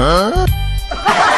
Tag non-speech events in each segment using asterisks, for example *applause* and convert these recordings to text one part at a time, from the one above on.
Huh? *laughs*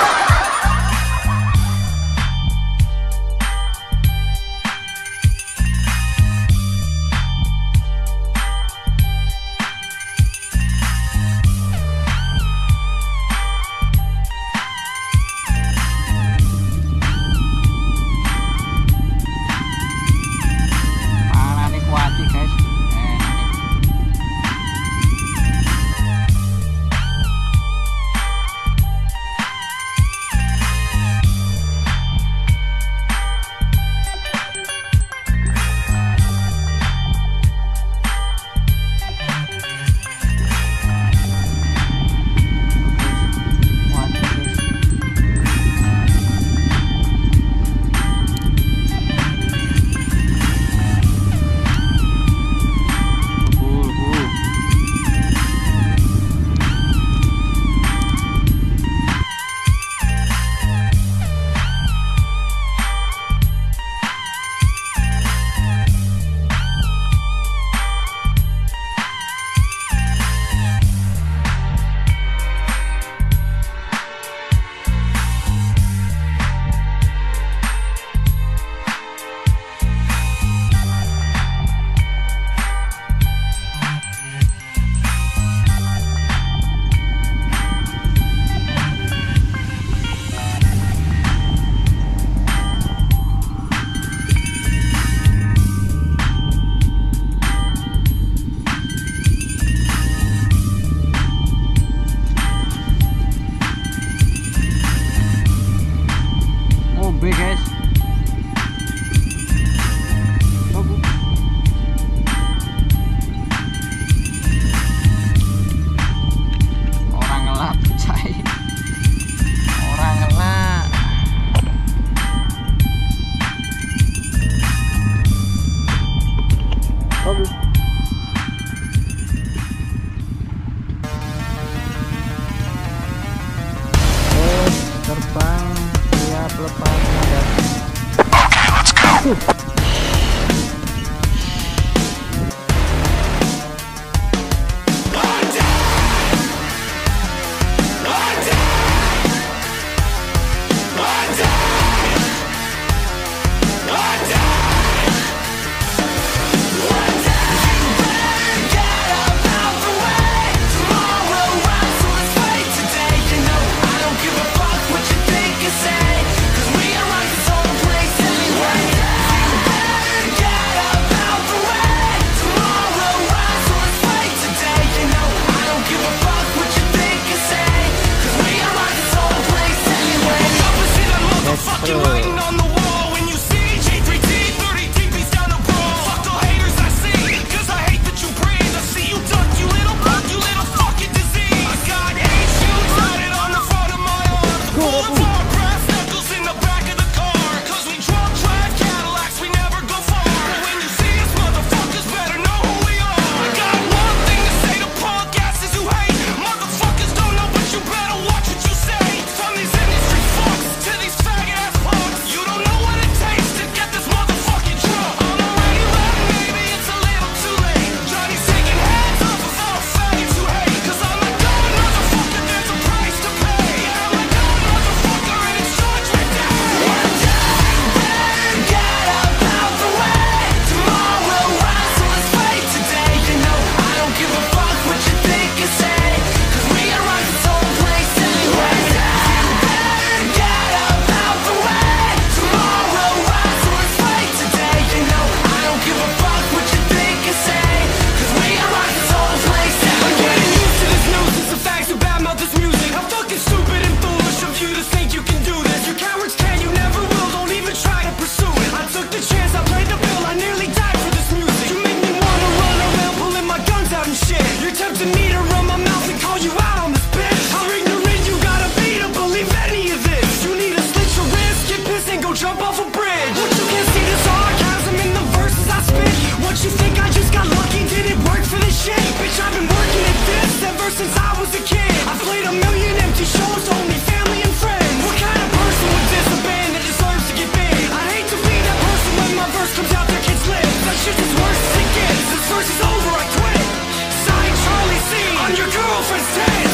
problem. Oh, terbang siap lepas. Okay, let's go. your girlfriend's taste